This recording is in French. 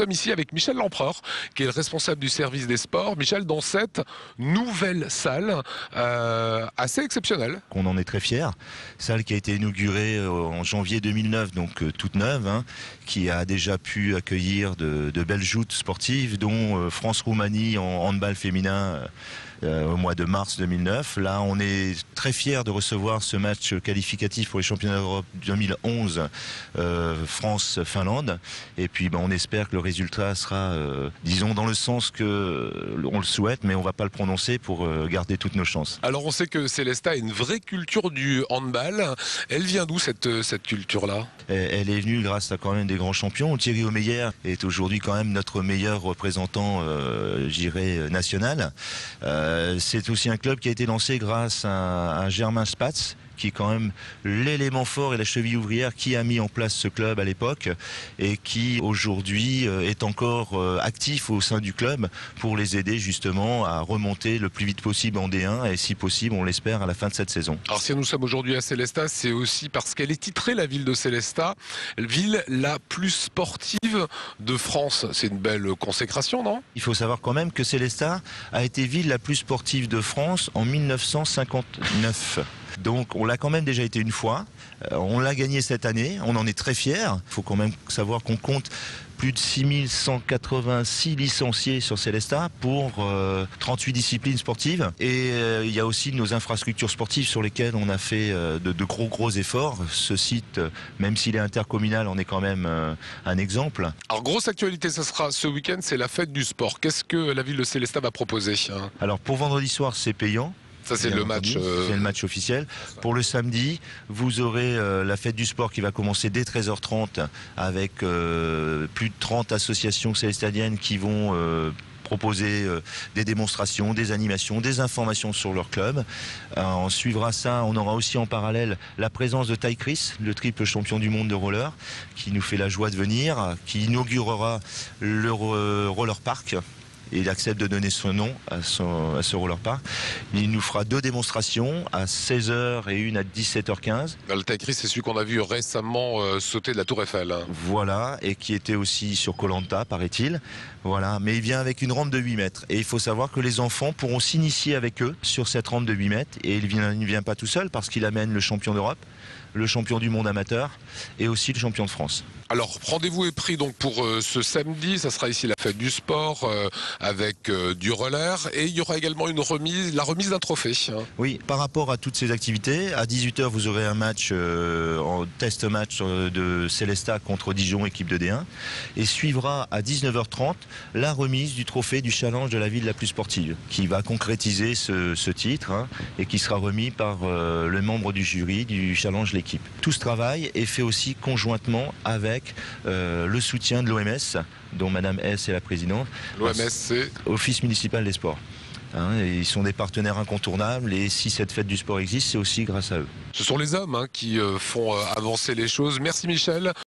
sommes ici avec Michel Lempereur, qui est le responsable du service des sports. Michel, dans cette nouvelle salle euh, assez exceptionnelle. On en est très fiers. Salle qui a été inaugurée euh, en janvier 2009, donc euh, toute neuve, hein, qui a déjà pu accueillir de, belles joutes sportives, dont France-Roumanie en handball féminin. Au mois de mars 2009. Là, on est très fiers de recevoir ce match qualificatif pour les championnats d'Europe 2011 euh, France-Finlande. Et puis, ben, on espère que le résultat sera, euh, disons, dans le sens que on le souhaite, mais on va pas le prononcer pour euh, garder toutes nos chances. Alors, on sait que Célesta a une vraie culture du handball. Elle vient d'où cette, cette culture-là? Elle elle est venue grâce à quand même des grands champions. Thierry Omeyer est aujourd'hui quand même notre meilleur représentant, euh, j'irais, national. Euh, c'est aussi un club qui a été lancé grâce à, à Germain Spatz qui est quand même l'élément fort et la cheville ouvrière qui a mis en place ce club à l'époque et qui aujourd'hui euh, est encore euh, actif au sein du club pour les aider justement à remonter le plus vite possible en D1 et si possible on l'espère à la fin de cette saison. Alors si nous sommes aujourd'hui à Célesta, c'est aussi parce qu'elle est titrée la ville de Célesta, ville la plus sportive de France. C'est une belle consécration, non? Il faut savoir quand même que Célestat a été ville la plus sportive de France en 1959. Donc on l'a quand même déjà été une fois. Euh, on l'a gagné cette année. On en est très fiers. Il faut quand même savoir qu'on compte plus de 6186 licenciés sur Célestat pour euh, 38 disciplines sportives. Et euh, il y a aussi nos infrastructures sportives sur lesquelles on a fait euh, de, de gros gros efforts. Ce site, euh, même s'il est intercommunal, en est quand même euh, un exemple. Alors grosse actualité, ça sera ce week-end, c'est la fête du sport. Qu'est-ce que la ville de Célesta va proposer hein? Alors pour vendredi soir, c'est payant. Ça c'est le match. euh, C'est le match officiel. Pour le samedi, vous aurez euh, la fête du sport qui va commencer dès 13h30 avec euh, plus de 30 associations célestadiennes qui vont proposer des démonstrations, des animations, des informations sur leur club. On suivra ça. On aura aussi en parallèle la présence de Ty Chris, le triple champion du monde de roller, qui nous fait la joie de venir, qui inaugurera le ro- roller park. Et il accepte de donner son nom à, son- à ce roller park. Il nous fera deux démonstrations à 16h et une à 17h15. Le Taïkri, c'est celui qu'on a vu récemment euh, sauter de la Tour Eiffel. hein. Voilà, et qui était aussi sur Colanta, paraît-il. Voilà, mais il vient avec une rampe de 8 mètres. Et il faut savoir que les enfants pourront s'initier avec eux sur cette rampe de 8 mètres. Et il vient, il ne vient pas tout seul parce qu'il amène le champion d'Europe, le champion du monde amateur et aussi le champion de France. Alors rendez-vous est pris donc pour euh, ce samedi, ça sera ici la fête du sport euh, avec euh, du roller et il y aura également une remise, la remise d'un trophée. hein. Oui, par rapport à toutes ces activités, à 18h, vous aurez un match, euh, en test match euh, de Célesta contre Dijon, équipe de D1. Et suivra à 19h30 la remise du trophée du challenge de la ville la plus sportive, qui va concrétiser ce, ce titre hein, et qui sera remis par euh, le membre du jury du challenge l'équipe. Tout ce travail est fait aussi conjointement avec euh, le soutien de l'OMS, dont Madame S est la présidente. L'OMS, c'est Office municipal des sports. Hein, ils sont des partenaires incontournables et si cette fête du sport existe, c'est aussi grâce à eux. ce sont les hommes hein, qui euh, font euh, avancer les choses. Merci Michel.